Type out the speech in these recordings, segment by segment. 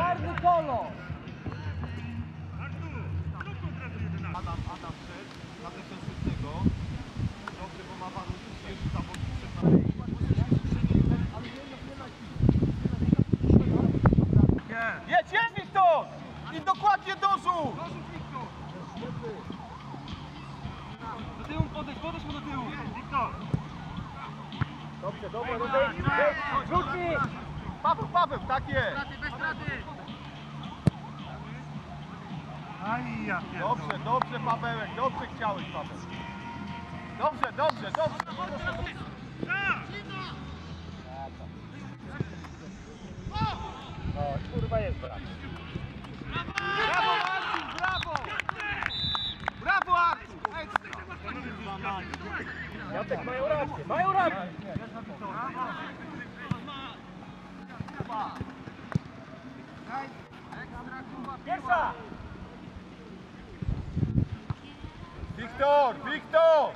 Czarny kolor! Adam, Adam szedł na defensywnego. Dobrze, bo ma warunki, pierwszy zawodnik przed nami. Jedź, jedź Wiktor! I dokładnie do rzut! Do tyłu podejdź, podejdź mu do tyłu. Wiktor. Dobrze, dobra, rozejdź, Rzuci! Paweł, Paweł, tak jest! Aj, ja Dobrze, dobrze Pawełek, dobrze chciałeś Paweł. Dobrze, dobrze, dobrze. No, kurwa jest brak. Brawo Marcin, brawo! Brawo Artur! Ekstra! Jacek, mają rację, mają rację! Pierwsza! Wiktor, Wiktor!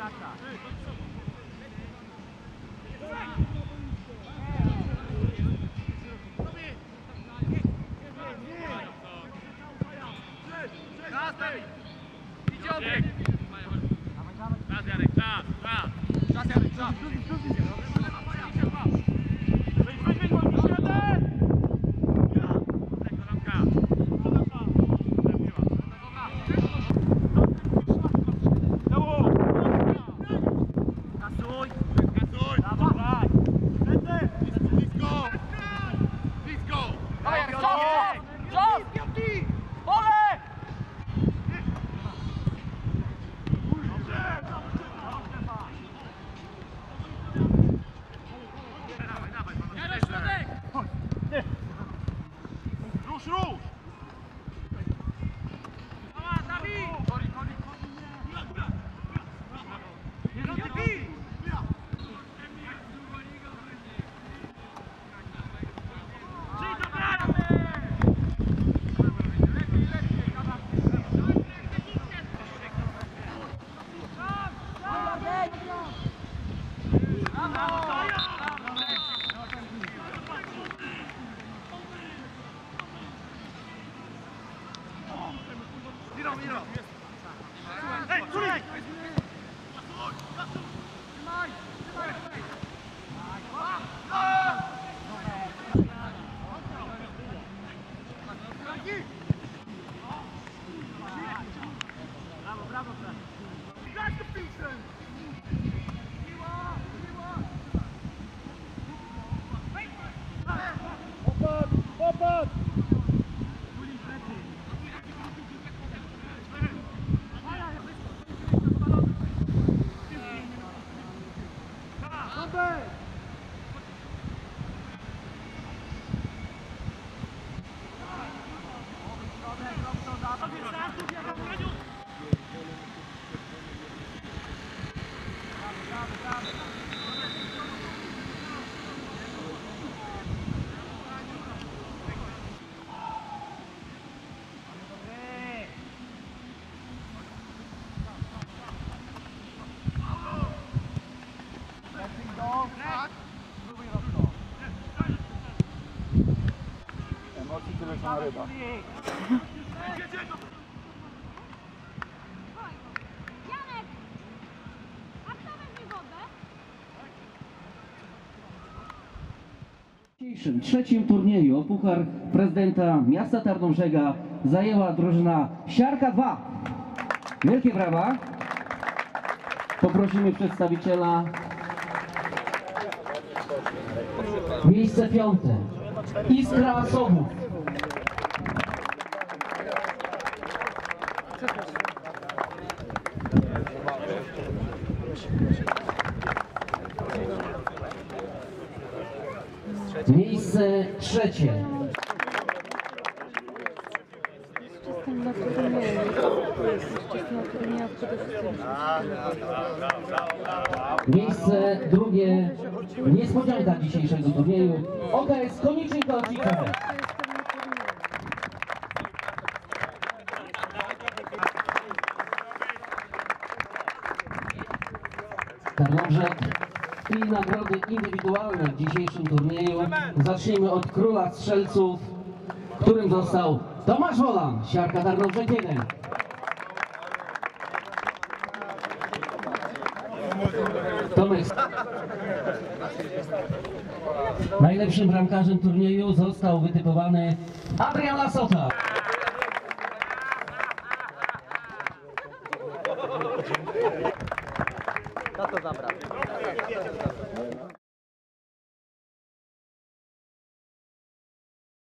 Czas, Jarek, czas! Czas, Jarek, czas! Bravo, bravo, bravo. That's the piece, Fajna ryba. Dzisiejszym trzecim turnieju o Puchar Prezydenta Miasta Tarnobrzega zajęła drużyna Siarka 2. Wielkie brawa. Poprosimy przedstawiciela. Miejsce piąte. Iskra Sobów. Miejsce trzecie. Miejsce drugie. Niespodzianka dzisiejszego turnieju. OKS Koniczyn Kołczykowe. To jest ten na turnieju. Tarnobrzeg i nagrody indywidualne w dzisiejszym turnieju. Zacznijmy od króla strzelców, którym został Tomasz Wolan, siarka Tarnobrzeg 1. Tomek. Najlepszym bramkarzem turnieju został wytypowany Adrian Lasota. কত দাম